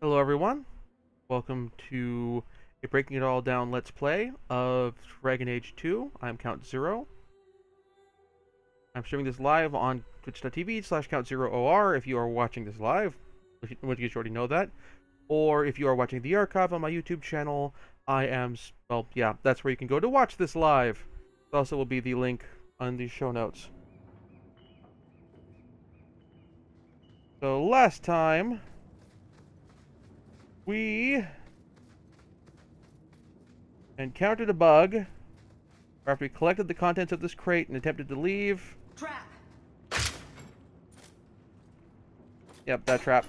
Hello everyone, welcome to a Breaking It All Down Let's Play of Dragon Age 2. I'm Count Zero. I'm streaming this live on twitch.tv slash count zero if you are watching this live, which you already know that. Or if you are watching the archive on my YouTube channel, I am, well, yeah, that's where you can go to watch this live. It also will be the link on the show notes. So last time, we encountered a bug after we collected the contents of this crate and attempted to leave. Trap! Yep, that trap.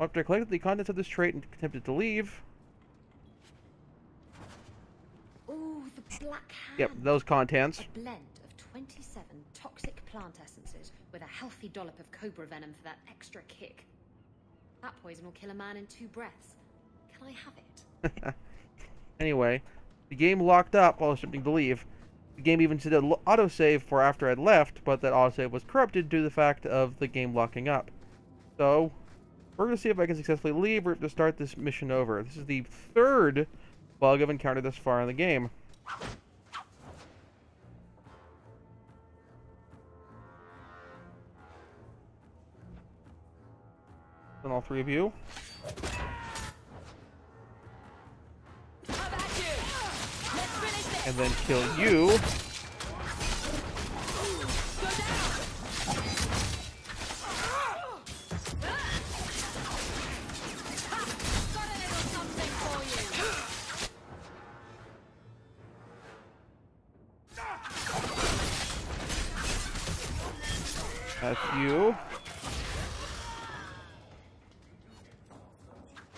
After I collected the contents of this crate and attempted to leave. Ooh, the black hand. Yep, those contents. A blend of 27 toxic plant essences with a healthy dollop of cobra venom for that extra kick. That poison will kill a man in two breaths. Can I have it? anyway, the game locked up while I was attempting to leave. The game even said autosave for after I'd left, but that autosave was corrupted due to the fact of the game locking up. So, we're going to see if I can successfully leave or to start this mission over. This is the third bug I've encountered this far in the game. And all three of you. And then kill you. That's you.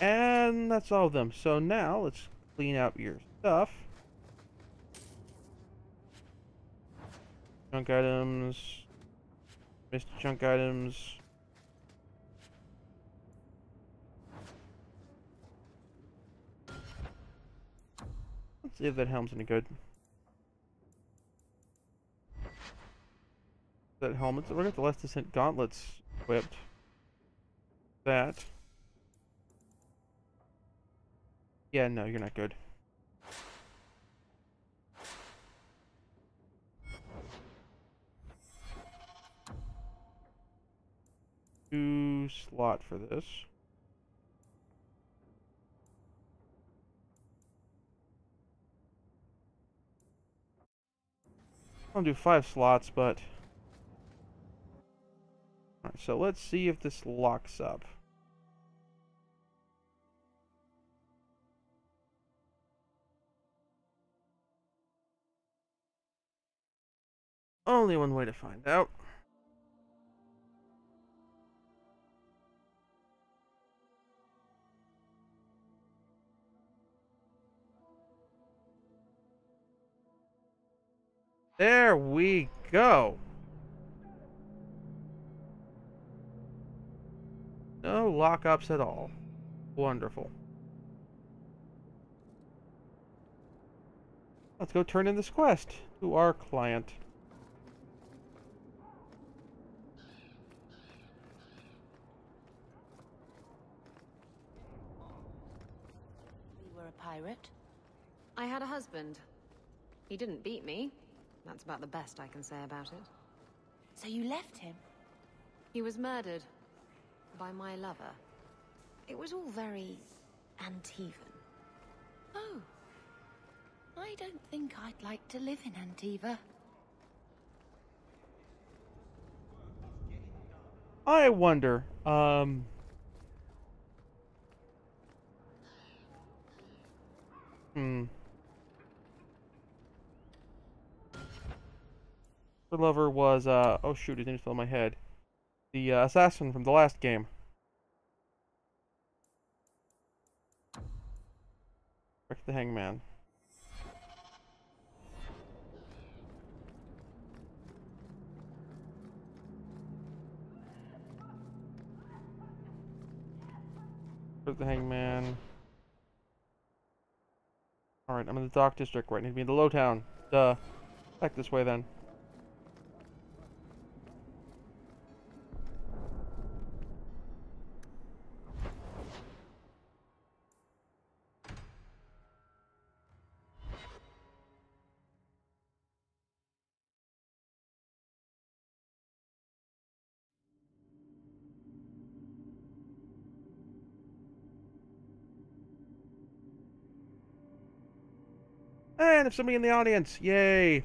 And that's all of them. So now let's clean out your stuff. Junk items. Missed junk items. Let's see if that helm's any good. That helmet. We're got the last descent gauntlets equipped. That. Yeah, no, you're not good. Two slot for this. I'll do five slots, but... Alright, so let's see if this locks up. Only one way to find out. There we go. No lockups at all. Wonderful. Let's go turn in this quest to our client. You were a pirate? I had a husband. He didn't beat me. That's about the best I can say about it. So you left him? He was murdered. By my lover. It was all very... Antivan. Oh. I don't think I'd like to live in Antiva. I wonder, um... Hmm. Her lover was, uh, oh shoot, his name fell in my head. The uh, assassin from the last game. Rick the Hangman. Rick the Hangman. Alright, I'm in the Dock District right. I need to be in the Lowtown. Duh. Back this way then. And if somebody in the audience, yay!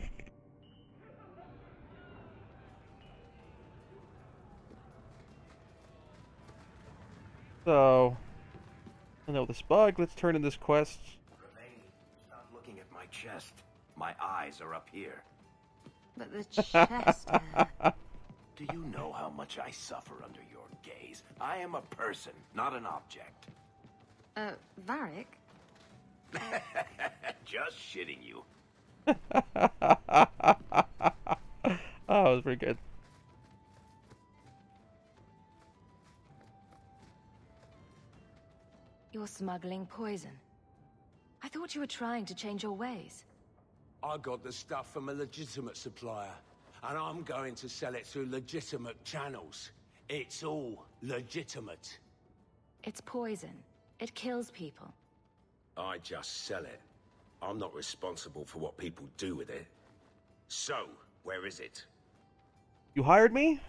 So, I know this bug. Let's turn in this quest. Remain. Stop looking at my chest. My eyes are up here. But the chest. uh, Do you know how much I suffer under your gaze? I am a person, not an object. uh, Varric? Just shitting you. oh, that was pretty good. You're smuggling poison. I thought you were trying to change your ways. I got the stuff from a legitimate supplier, and I'm going to sell it through legitimate channels. It's all legitimate. It's poison. It kills people. I just sell it. I'm not responsible for what people do with it. So, where is it? You hired me.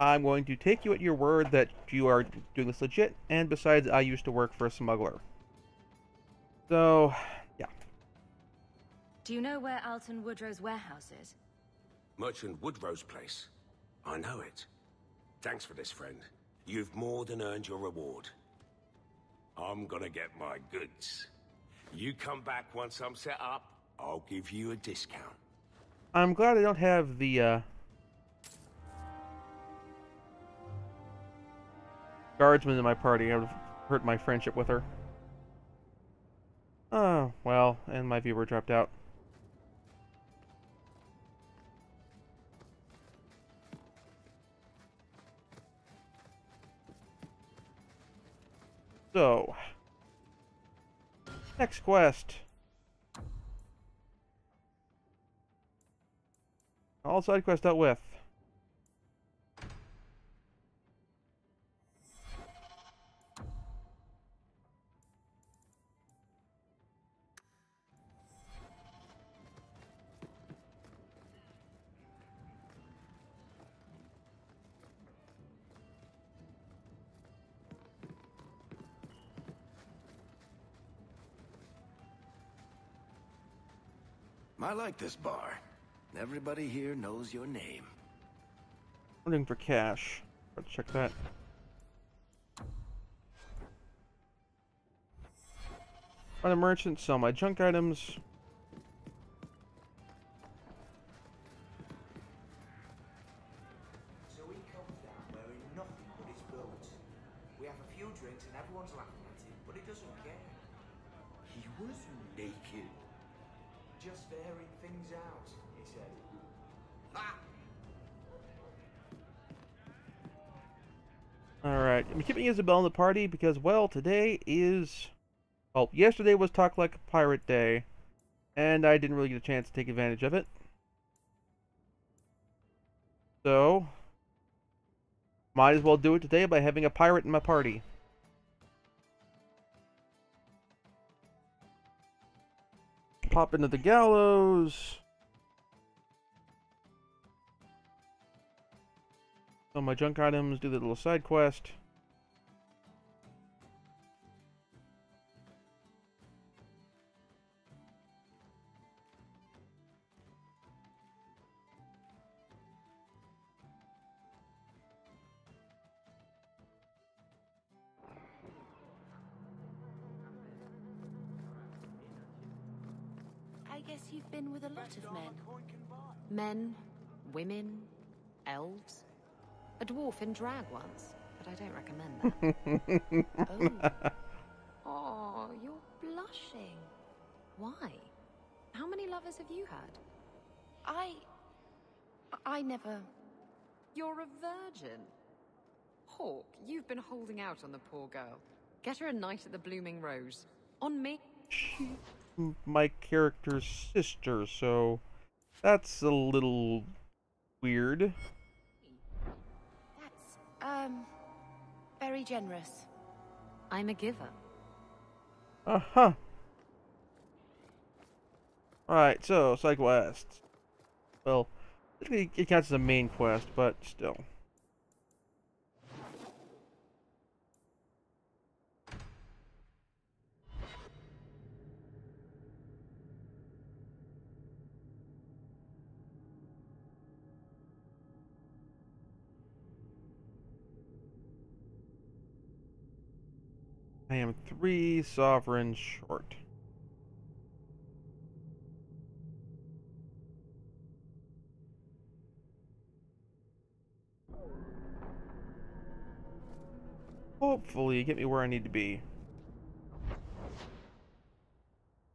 I'm going to take you at your word that you are doing this legit, and besides, I used to work for a smuggler. So, yeah. Do you know where Alton Woodrow's warehouse is? Merchant Woodrow's place. I know it. Thanks for this, friend. You've more than earned your reward. I'm gonna get my goods. You come back once I'm set up, I'll give you a discount. I'm glad I don't have the, uh... Guardsman in my party. I would hurt my friendship with her. Oh, well, and my viewer dropped out. So, next quest. All side quests out with. I like this bar. Everybody here knows your name. Looking for cash. Let's check that. Find a merchant, sell my junk items. Alright, I'm keeping Isabel in the party because, well, today is... Well, yesterday was Talk Like a Pirate Day, and I didn't really get a chance to take advantage of it. So, might as well do it today by having a pirate in my party. Pop into the gallows. Sell my junk items, do the little side quest. Women, elves. A dwarf in drag once, but I don't recommend that. oh. oh, you're blushing. Why? How many lovers have you had? I... I never... You're a virgin. Hawke, you've been holding out on the poor girl. Get her a night at the Blooming Rose. On me. my character's sister, so that's a little weird. That's, um... Very generous. I'm a giver. Uh huh. Alright, so, side quest. Well, it it counts as a main quest, but still. I am three sovereigns short. Hopefully, you get me where I need to be.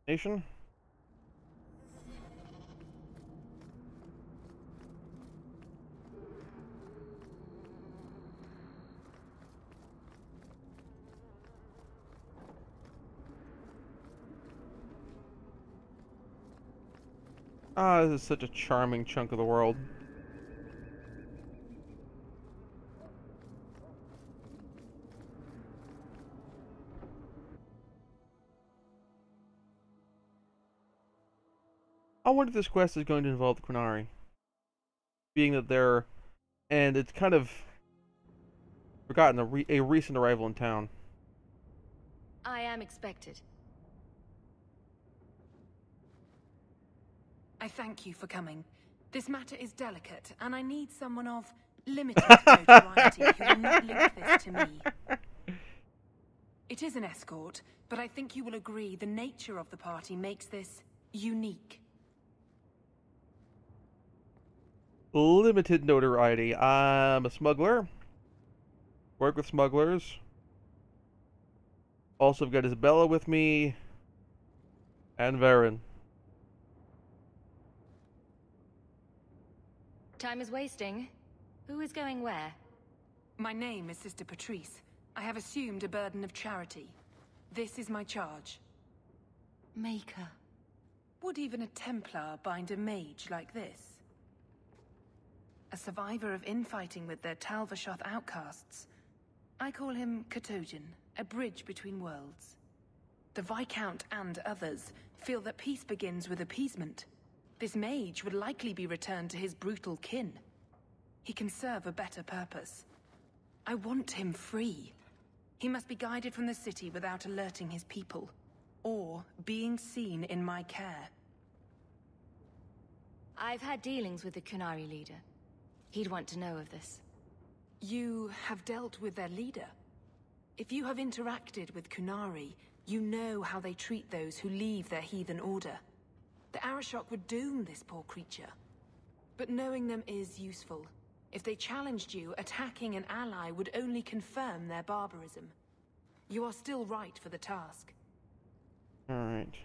Nation? This is such a charming chunk of the world. I wonder if this quest is going to involve the Qunari. Being that they're... And it's kind of... Forgotten, a, re a recent arrival in town. I am expected. I thank you for coming. This matter is delicate, and I need someone of limited notoriety who will not link this to me. It is an escort, but I think you will agree the nature of the party makes this unique. limited notoriety. I'm a smuggler. Work with smugglers. Also got Isabela with me. And Varen. Time is wasting. Who is going where? My name is Sister Petrice. I have assumed a burden of charity. This is my charge. Maker. Would even a Templar bind a mage like this? a survivor of infighting with their Tal Vashoth outcasts. I call him Ketojan, a bridge between worlds. The Viscount and others feel that peace begins with appeasement. This mage would likely be returned to his brutal kin. He can serve a better purpose. I want him free. He must be guided from the city without alerting his people, or being seen in my care. I've had dealings with the Qunari leader. He'd want to know of this. You have dealt with their leader. If you have interacted with Qunari, you know how they treat those who leave their heathen order. The Arishok would doom this poor creature. But knowing them is useful. If they challenged you, attacking an ally would only confirm their barbarism. You are still right for the task. Alright.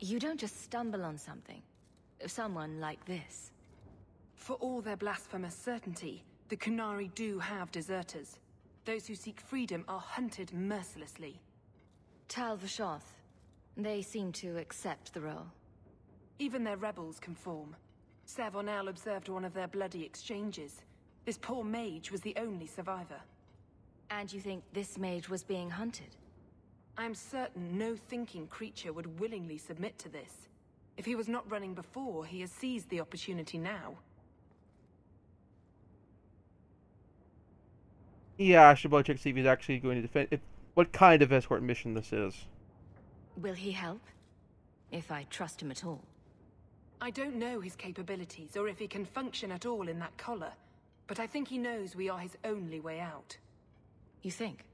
You don't just stumble on something. Someone like this. For all their blasphemous certainty, the Qunari do have deserters. Those who seek freedom are hunted mercilessly. Tal Vashoth. They seem to accept the role. Even their rebels conform. Savonel observed one of their bloody exchanges. This poor mage was the only survivor. And you think this mage was being hunted? I'm certain no thinking creature would willingly submit to this. If he was not running before, he has seized the opportunity now. Yeah, I should probably check to see if he's actually going to defend. If, what kind of escort mission this is. Will he help? If I trust him at all. I don't know his capabilities, or if he can function at all in that collar. But I think he knows we are his only way out. You think?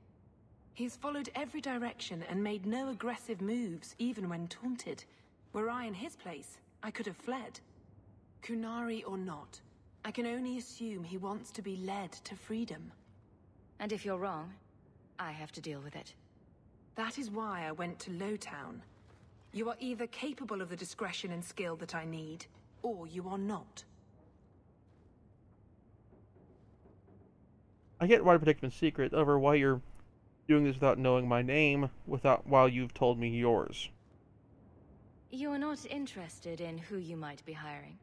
He's followed every direction and made no aggressive moves, even when taunted. Were I in his place, I could have fled. Qunari or not, I can only assume he wants to be led to freedom. And if you're wrong, I have to deal with it. That is why I went to Lowtown. You are either capable of the discretion and skill that I need, or you are not. I get why to protect my secret, over why you're doing this without knowing my name, without while you've told me yours. You are not interested in who you might be hiring.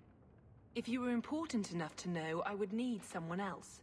If you were important enough to know, I would need someone else.